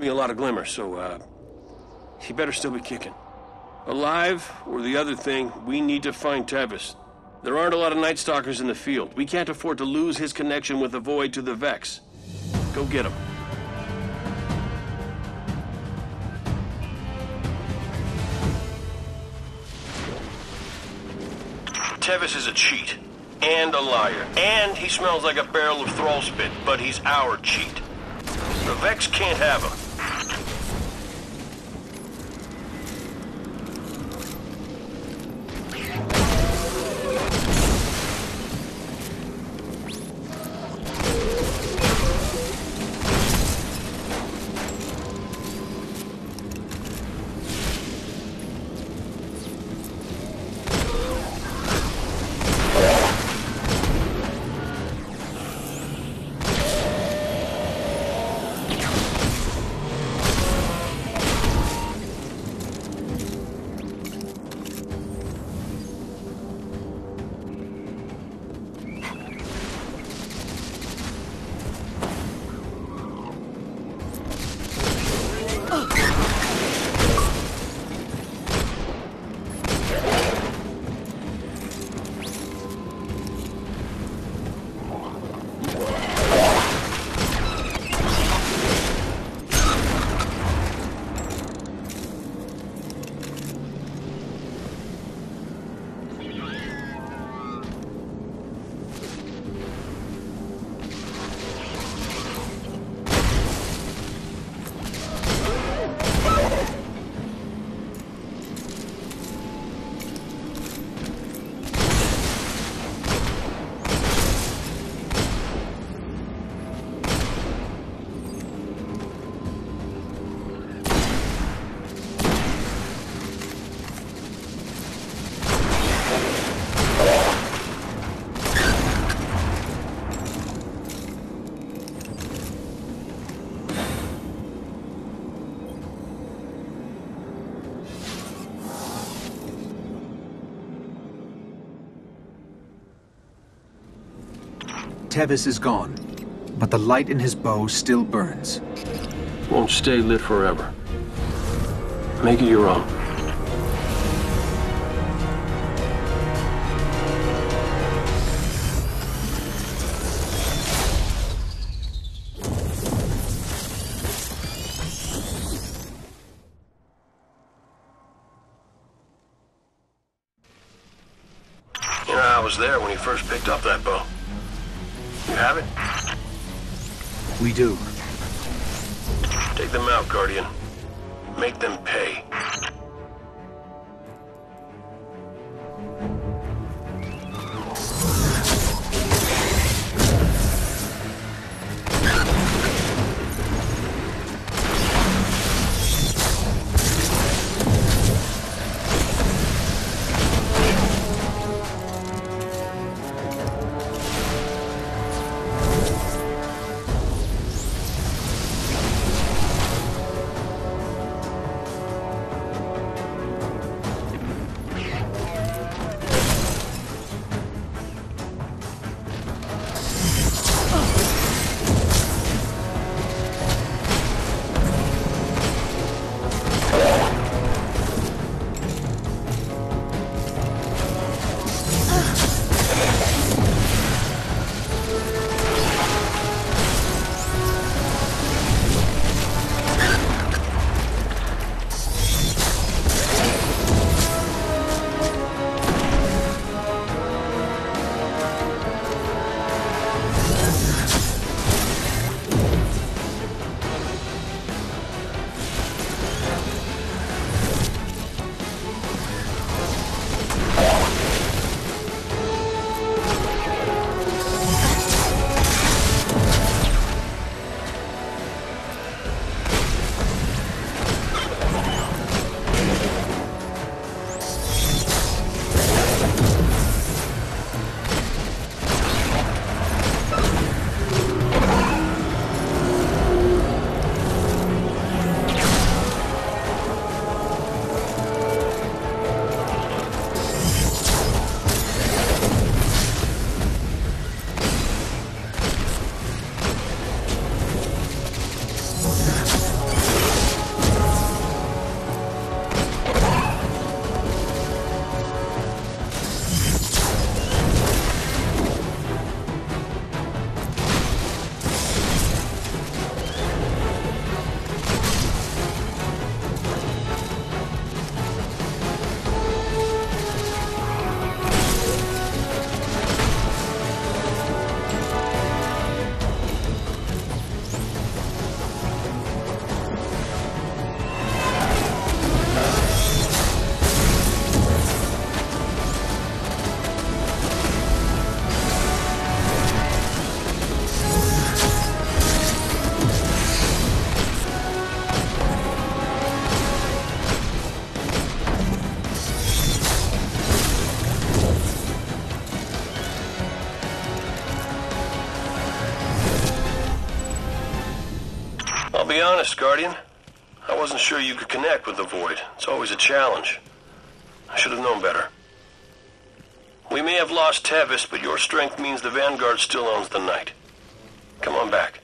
me a lot of glimmer, so, uh, he better still be kicking. Alive, or the other thing, we need to find Tevis. There aren't a lot of Night Stalkers in the field. We can't afford to lose his connection with the Void to the Vex. Go get him. Tevis is a cheat. And a liar. And he smells like a barrel of thrall spit, but he's our cheat. The Vex can't have him. Tevis is gone, but the light in his bow still burns. Won't stay lit forever. Make it your own. You know, I was there when he first picked up that bow. You have it? We do. Take them out, Guardian. Make them pay. Honest, Guardian. I wasn't sure you could connect with the Void. It's always a challenge. I should have known better. We may have lost Tevis, but your strength means the Vanguard still owns the night. Come on back.